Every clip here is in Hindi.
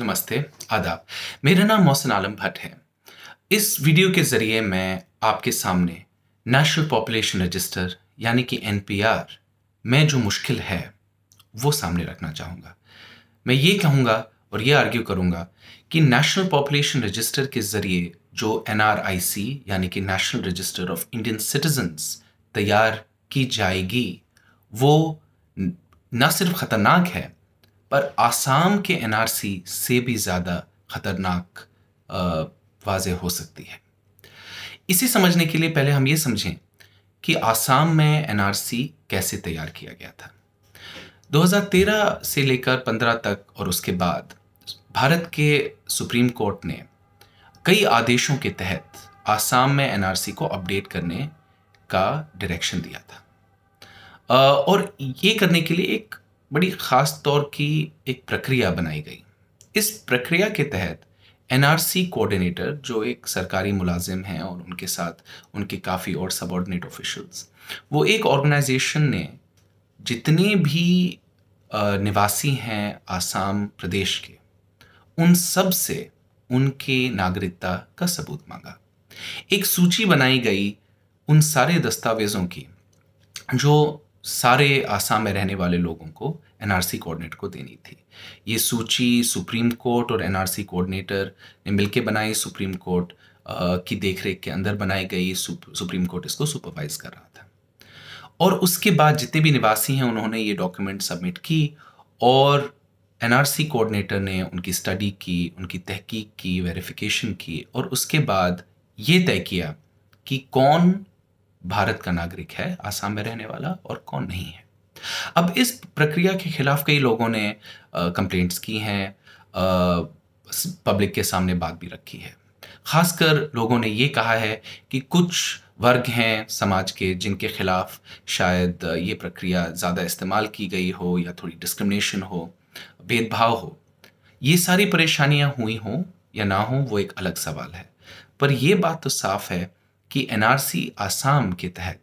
नमस्ते, आदाब। मेरा नाम मोहसिन आलम भट्ट है। इस वीडियो के ज़रिए मैं आपके सामने नेशनल पॉपुलेशन रजिस्टर यानी कि एनपीआर में जो मुश्किल है, वो सामने रखना चाहूँगा। मैं ये कहूँगा और ये आर्ग्यू करूँगा कि नेशनल पॉपुलेशन रजिस्टर के ज़रिए जो एनआरआईसी यानी कि national register of Indian citizens तैयार की जाएगी, वो न सिर्फ़ ख़तरनाक है पर आसाम के एनआरसी से भी ज़्यादा ख़तरनाक वाज हो सकती है। इसे समझने के लिए पहले हम ये समझें कि आसाम में एनआरसी कैसे तैयार किया गया था। 2013 से लेकर 15 तक और उसके बाद भारत के सुप्रीम कोर्ट ने कई आदेशों के तहत आसाम में एनआरसी को अपडेट करने का डायरेक्शन दिया था। और ये करने के लिए एक बड़ी ख़ास तौर की एक प्रक्रिया बनाई गई। इस प्रक्रिया के तहत एनआरसी कोऑर्डिनेटर जो एक सरकारी मुलाजिम हैं और उनके साथ उनके काफ़ी और सबॉर्डिनेट ऑफिशल्स वो एक ऑर्गेनाइजेशन ने जितने भी निवासी हैं आसाम प्रदेश के, उन सबसे उनके नागरिकता का सबूत मांगा। एक सूची बनाई गई उन सारे दस्तावेज़ों की, जो सारे आसाम में रहने वाले लोगों को एनआरसी कोऑर्डिनेटर को देनी थी। ये सूची सुप्रीम कोर्ट और एनआरसी कोऑर्डिनेटर ने मिलकर बनाई। सुप्रीम कोर्ट की देखरेख के अंदर बनाई गई। सुप्रीम कोर्ट इसको सुपरवाइज कर रहा था। और उसके बाद जितने भी निवासी हैं, उन्होंने ये डॉक्यूमेंट सबमिट की और एनआरसी कोऑर्डिनेटर ने उनकी स्टडी की, उनकी तहकीक की वेरिफिकेशन की और उसके बाद ये तय किया कि कौन भारत का नागरिक है, आसाम में रहने वाला और कौन नहीं है। अब इस प्रक्रिया के खिलाफ कई लोगों ने कंप्लेंट्स की हैं पब्लिक के सामने बात भी रखी है। खासकर लोगों ने ये कहा है कि कुछ वर्ग हैं समाज के जिनके खिलाफ शायद ये प्रक्रिया ज़्यादा इस्तेमाल की गई हो या थोड़ी डिस्क्रिमिनेशन हो, भेदभाव हो। ये सारी परेशानियाँ हुई हों या ना हों, वो एक अलग सवाल है। पर यह बात तो साफ़ है कि एनआरसी आसाम के तहत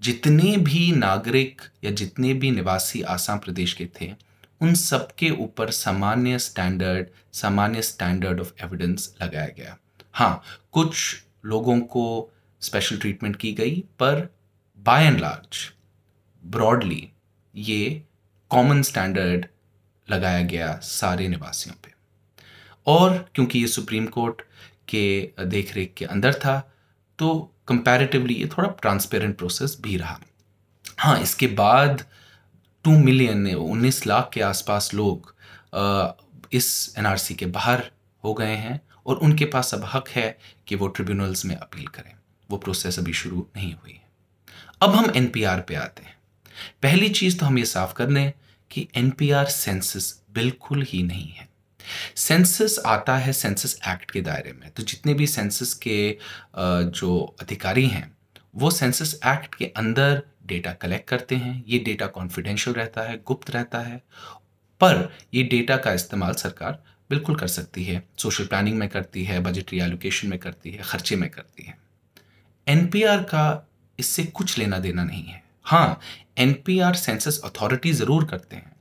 जितने भी नागरिक या जितने भी निवासी आसाम प्रदेश के थे, उन सबके ऊपर सामान्य स्टैंडर्ड सामान्य स्टैंडर्ड ऑफ़ एविडेंस लगाया गया। हाँ कुछ लोगों को स्पेशल ट्रीटमेंट की गई, पर बाय एंड लार्ज ब्रॉडली ये कॉमन स्टैंडर्ड लगाया गया सारे निवासियों पे। और क्योंकि ये सुप्रीम कोर्ट के देखरेख के अंदर था तो कंपैरेटिवली ये थोड़ा ट्रांसपेरेंट प्रोसेस भी रहा। हाँ इसके बाद टू मिलियन उन्नीस लाख के आसपास लोग इस एनआरसी के बाहर हो गए हैं और उनके पास अब हक है कि वो ट्रिब्यूनल्स में अपील करें। वो प्रोसेस अभी शुरू नहीं हुई है। अब हम एनपीआर पे आते हैं। पहली चीज़ तो हम ये साफ़ कर लें कि एनपीआर सेंसस बिल्कुल ही नहीं है। सेंसस आता है सेंसस एक्ट के दायरे में। तो जितने भी सेंसस के जो अधिकारी हैं, वो सेंसस एक्ट के अंदर डेटा कलेक्ट करते हैं। ये डेटा कॉन्फिडेंशियल रहता है, गुप्त रहता है, पर ये डेटा का इस्तेमाल सरकार बिल्कुल कर सकती है। सोशल प्लानिंग में करती है बजटरी एलोकेशन में करती है, खर्चे में करती है। एनपीआर का इससे कुछ लेना देना नहीं है। हाँ एनपीआर सेंसस अथॉरिटी ज़रूर करते हैं।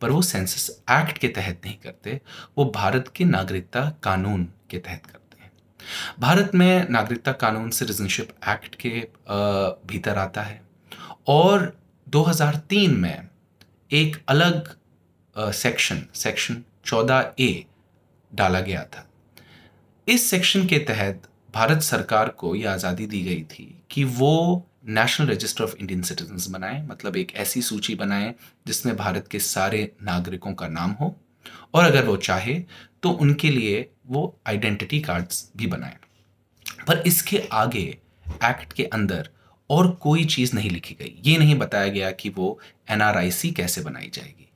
पर वो सेंसस एक्ट के तहत नहीं करते, वो भारत के नागरिकता कानून के तहत करते हैं। भारत में नागरिकता कानून सिटीजनशिप एक्ट के भीतर आता है और 2003 में एक अलग सेक्शन सेक्शन 14 ए डाला गया था। इस सेक्शन के तहत भारत सरकार को यह आज़ादी दी गई थी कि वो national register of Indian citizens बनाएँ मतलब एक ऐसी सूची बनाए जिसमें भारत के सारे नागरिकों का नाम हो, और अगर वो चाहे तो उनके लिए वो आइडेंटिटी कार्ड्स भी बनाए। पर इसके आगे एक्ट के अंदर और कोई चीज़ नहीं लिखी गई। ये नहीं बताया गया कि वो एनआरआईसी कैसे बनाई जाएगी।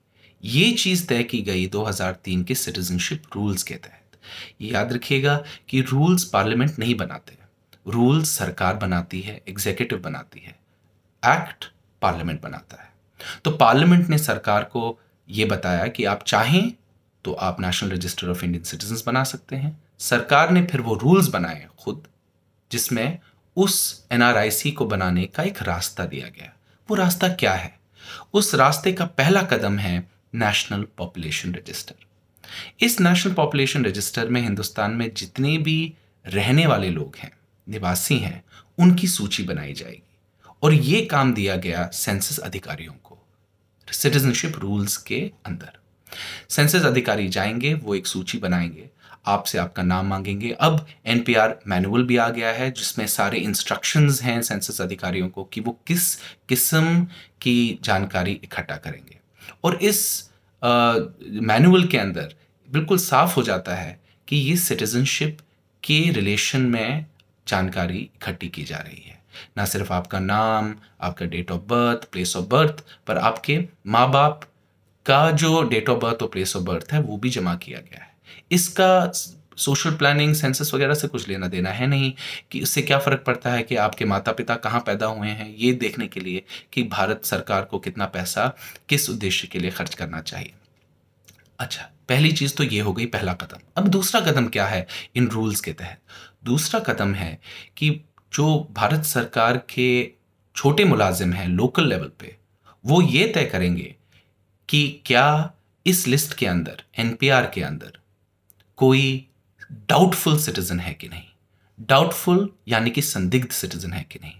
ये चीज़ तय की गई 2003 के सिटीजनशिप रूल्स के तहत। याद रखिएगा कि रूल्स पार्लियामेंट नहीं बनाते। रूल्स सरकार बनाती है एग्जीक्यूटिव बनाती है एक्ट पार्लियामेंट बनाता है। तो पार्लियामेंट ने सरकार को यह बताया कि आप चाहें तो आप national register of Indian citizen बना सकते हैं। सरकार ने फिर वो रूल्स बनाए खुद, जिसमें उस एनआरआईसी को बनाने का एक रास्ता दिया गया। वो रास्ता क्या है? उस रास्ते का पहला कदम है नेशनल पॉपुलेशन रजिस्टर इस नेशनल पॉपुलेशन रजिस्टर में हिंदुस्तान में जितने भी रहने वाले लोग हैं निवासी हैं, उनकी सूची बनाई जाएगी। और ये काम दिया गया सेंसस अधिकारियों को। सिटीजनशिप रूल्स के अंदर। सेंसस अधिकारी जाएँगे, वो एक सूची बनाएँगे। आपसे आपका नाम मांगेंगे। अब एनपीआर मैनुअल भी आ गया है, जिसमें सारे इंस्ट्रक्शंस हैं सेंसस अधिकारियों को कि वो किस किस्म की जानकारी इकट्ठा करेंगे। और इस मैनुअल के अंदर बिल्कुल साफ़ हो जाता है कि ये सिटीजनशिप के रिलेशन में जानकारी इकट्ठी की जा रही है। ना सिर्फ़ आपका नाम, आपका date of birth place of birth पर आपके माँ बाप का जो डेट ऑफ़ बर्थ और प्लेस ऑफ़ बर्थ है, वो भी जमा किया गया है। इसका सोशल प्लानिंग सेंसस वगैरह से कुछ लेना देना है नहीं कि इससे क्या फ़र्क पड़ता है कि आपके माता पिता कहाँ पैदा हुए हैं, ये देखने के लिए कि भारत सरकार को कितना पैसा किस उद्देश्य के लिए खर्च करना चाहिए। अच्छा पहली चीज़ तो ये हो गई पहला कदम। अब दूसरा कदम क्या है इन रूल्स के तहत? दूसरा कदम है कि जो भारत सरकार के छोटे मुलाजिम हैं लोकल लेवल पे, वो ये तय करेंगे कि क्या इस लिस्ट के अंदर, एनपीआर के अंदर कोई डाउटफुल सिटीजन है कि नहीं? डाउटफुल यानी कि संदिग्ध सिटीजन है कि नहीं?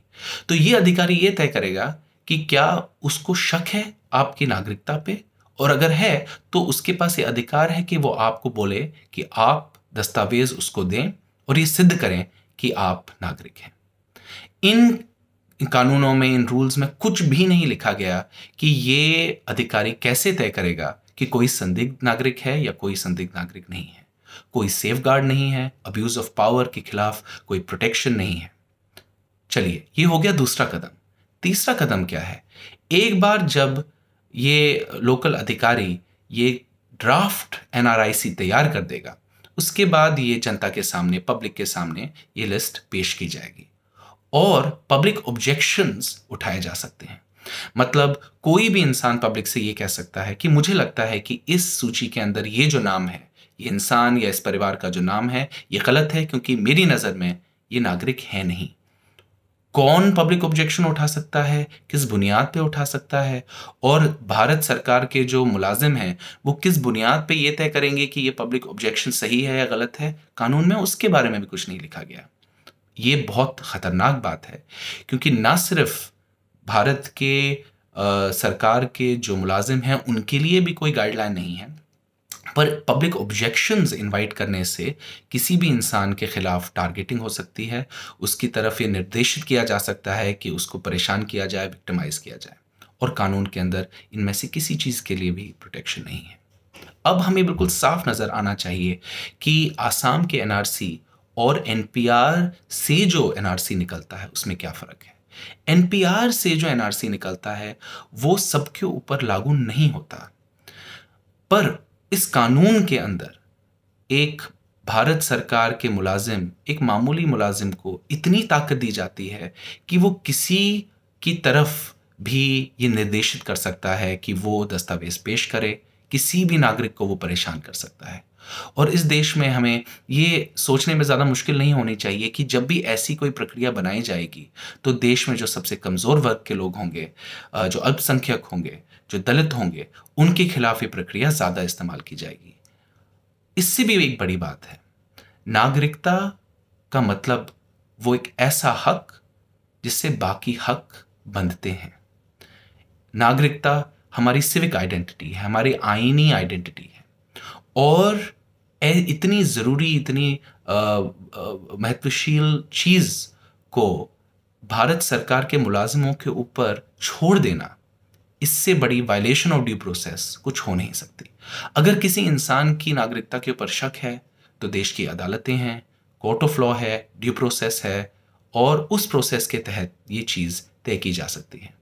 तो ये अधिकारी ये तय करेगा कि क्या उसको शक है आपकी नागरिकता पे और अगर है तो उसके पास ये अधिकार है कि वो आपको बोले कि आप दस्तावेज़ उसको दें और ये सिद्ध करें कि आप नागरिक हैं। इन कानूनों में, इन रूल्स में कुछ भी नहीं लिखा गया कि ये अधिकारी कैसे तय करेगा कि कोई संदिग्ध नागरिक है या कोई संदिग्ध नागरिक नहीं है। कोई सेफ़ गार्ड नहीं है अब्यूज ऑफ़ पावर के खिलाफ कोई प्रोटेक्शन नहीं है। चलिए, ये हो गया दूसरा कदम। तीसरा कदम क्या है? एक बार जब ये लोकल अधिकारी ये ड्राफ्ट एनआरआईसी तैयार कर देगा। उसके बाद ये जनता के सामने पब्लिक के सामने ये लिस्ट पेश की जाएगी और पब्लिक ऑब्जेक्शंस उठाए जा सकते हैं। मतलब कोई भी इंसान पब्लिक से ये कह सकता है कि मुझे लगता है कि इस सूची के अंदर ये जो नाम है, ये इंसान या इस परिवार का जो नाम है, ये गलत है क्योंकि मेरी नज़र में ये नागरिक है नहीं। कौन पब्लिक ऑब्जेक्शन उठा सकता है किस बुनियाद पे उठा सकता है और भारत सरकार के जो मुलाजिम हैं वो किस बुनियाद पे ये तय करेंगे कि ये पब्लिक ऑब्जेक्शन सही है या गलत है? कानून में उसके बारे में भी कुछ नहीं लिखा गया। ये बहुत ख़तरनाक बात है क्योंकि ना सिर्फ़ भारत के आ, सरकार के जो मुलाजिम हैं उनके लिए भी कोई गाइडलाइन नहीं है। पर पब्लिक ऑब्जेक्शंस इनवाइट करने से किसी भी इंसान के खिलाफ टारगेटिंग हो सकती है। उसकी तरफ़ ये निर्देशित किया जा सकता है कि उसको परेशान किया जाए विक्टिमाइज किया जाए। और कानून के अंदर इनमें से किसी चीज़ के लिए भी प्रोटेक्शन नहीं है। अब हमें बिल्कुल साफ़ नज़र आना चाहिए कि आसाम के एनआरसी और एनपीआर से जो एनआरसी निकलता है, उसमें क्या फ़र्क है? एनपीआर से जो एनआरसी निकलता है, वो सबके ऊपर लागू नहीं होता। पर इस कानून के अंदर एक भारत सरकार के मुलाजिम, एक मामूली मुलाजिम को इतनी ताकत दी जाती है कि वो किसी की तरफ़ भी ये निर्देशित कर सकता है कि वो दस्तावेज़ पेश करे, किसी भी नागरिक को वो परेशान कर सकता है। और इस देश में हमें ये सोचने में ज़्यादा मुश्किल नहीं होनी चाहिए कि जब भी ऐसी कोई प्रक्रिया बनाई जाएगी तो देश में जो सबसे कमज़ोर वर्ग के लोग होंगे जो अल्पसंख्यक होंगे, जो दलित होंगे, उनके खिलाफ ये प्रक्रिया ज़्यादा इस्तेमाल की जाएगी। इससे भी एक बड़ी बात है, नागरिकता का मतलब वो एक ऐसा हक जिससे बाकी हक बंधते हैं। नागरिकता हमारी सिविक आइडेंटिटी है, हमारी आईनी आइडेंटिटी है और इतनी ज़रूरी, इतनी महत्वशील चीज़ को भारत सरकार के मुलाजिमों के ऊपर छोड़ देना, इससे बड़ी वायलेशन ऑफ़ ड्यू प्रोसेस कुछ हो नहीं सकती। अगर किसी इंसान की नागरिकता के ऊपर शक है तो देश की अदालतें हैं कोर्ट ऑफ़ लॉ है ड्यू प्रोसेस है, और उस प्रोसेस के तहत ये चीज़ तय की जा सकती है।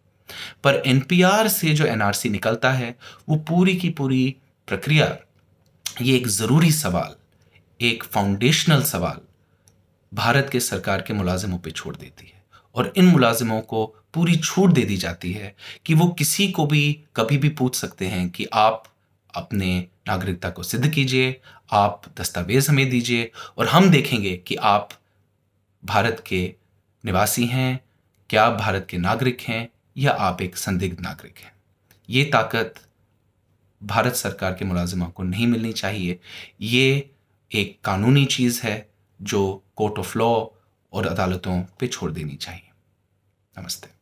पर एनपीआर से जो एनआरसी निकलता है, वो पूरी की पूरी प्रक्रिया ये एक ज़रूरी सवाल, एक फाउंडेशनल सवाल भारत के सरकार के मुलाजिमों पे छोड़ देती है और इन मुलाजिमों को पूरी छूट दे दी जाती है कि वो किसी को भी कभी भी पूछ सकते हैं कि आप अपने नागरिकता को सिद्ध कीजिए, आप दस्तावेज़ हमें दीजिए और हम देखेंगे कि आप भारत के निवासी हैं, क्या आप भारत के नागरिक हैं या आप एक संदिग्ध नागरिक हैं। ये ताकत भारत सरकार के मुलाजिमों को नहीं मिलनी चाहिए। ये एक कानूनी चीज़ है जो कोर्ट ऑफ़ लॉ और अदालतों पे छोड़ देनी चाहिए। नमस्ते।